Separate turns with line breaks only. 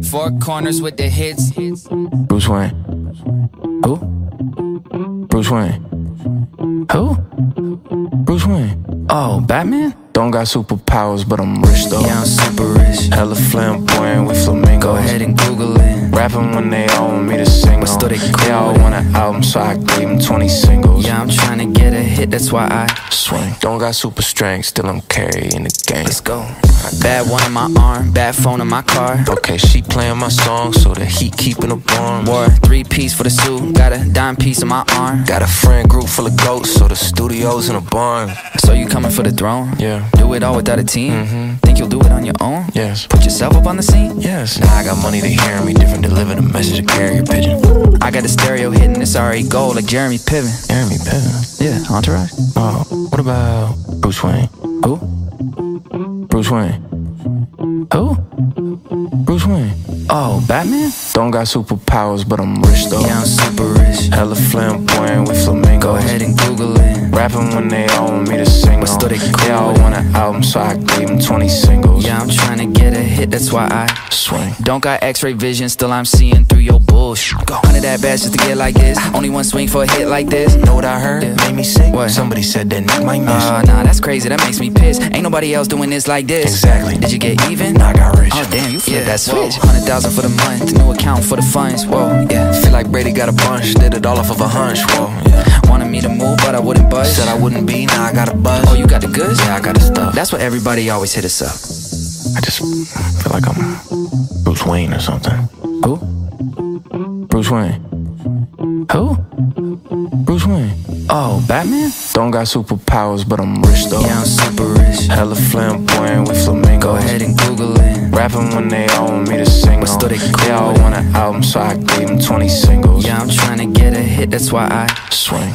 4Korners with the hits.
Bruce Wayne. Who? Bruce Wayne. Who? Bruce Wayne. Oh, Batman? Don't got superpowers, but I'm rich though.
Yeah, I'm super rich.
Hella flamboyant with flamingos.
Go ahead and Google it.
Rapping when they all want me to sing.
But still they cool
They all want an album, so I gave them 20 singles.
Yeah, I'm trying to get a hit, that's why I
Swing. Don't got super strength, still I'm carrying the game.
let's go. Bad one in my arm, bad phone in my car.
Okay, she playing my song, so the heat keeping her warm.
Wore three piece for the suit, got a dime piece in my arm.
Got a friend group full of goats, so the studio's in a barn.
So you coming for the throne?
Yeah.
Do it all without a team? Mm -hmm. Think you'll do it on your own?
Yes.
Put yourself up on the scene?
Yes. Now I got money to hear me different, deliver the message, a carrier pigeon.
I got the stereo hitting, it's already gold like Jeremy Piven.
Jeremy Piven.
Yeah, Entourage.
Oh, what about Bruce Wayne?
Who?
Bruce Wayne.
Who?
Bruce Wayne.
Oh, Batman?
Don't got superpowers, but I'm rich though.
Yeah, I'm super rich.
Hella flamboyant with flamingos.
Go ahead and Google it.
Rapping when they all want me to sing.
But still they cool
They all want an album, so I gave them 20 singles.
Yeah, I'm trying to hit, that's why I
Swing.
don't got x-ray vision, still I'm seeing through your bullshit. Go. Hundred that bass just to get like this. Only one swing for a hit like this.
Know what I heard?
Yeah.
Made me sick.
What?
Somebody said that Nic might miss.
Uh, nah, that's crazy, that makes me pissed. Ain't nobody else doing this like this.
Exactly.
Did you get even?
Nah, I got rich.
Oh damn, you flipped
Yeah,
that switch. Hundred thousand for the month, new account for the funds. Whoa, yeah.
Feel like Brady got a bunch, did it all off of a hunch. Whoa, yeah.
Wanted me to move, but I wouldn't budge.
Said I wouldn't be, now I got a buzz.
Oh, you got the goods?
Yeah, I got the stuff.
That's what everybody always hit us up.
I just feel like I'm Bruce Wayne or something.
Who?
Bruce Wayne.
Who?
Bruce Wayne.
Oh, Batman?
Don't got superpowers, but I'm rich though.
Yeah, I'm super rich.
Hella flamboyant with flamingos.
Go ahead and Google it.
Rapping when they all want me to sing.
But still
on.
they cool
They all
with it.
want an album, so I gave them 20 singles.
Yeah, I'm trying to get a hit, that's why I
Swing.